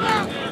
Bravo!